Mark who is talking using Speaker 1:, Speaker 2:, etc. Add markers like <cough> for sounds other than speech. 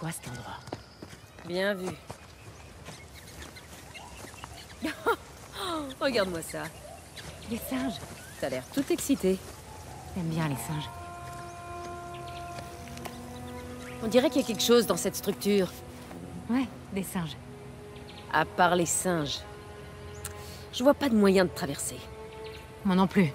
Speaker 1: quoi cet endroit
Speaker 2: Bien vu. <laughs> Regarde-moi ça.
Speaker 1: Les singes.
Speaker 2: T'as l'air tout excité.
Speaker 1: J'aime bien les singes.
Speaker 2: On dirait qu'il y a quelque chose dans cette structure.
Speaker 1: Ouais, des singes.
Speaker 2: À part les singes. Je vois pas de moyen de traverser.
Speaker 1: Moi non plus.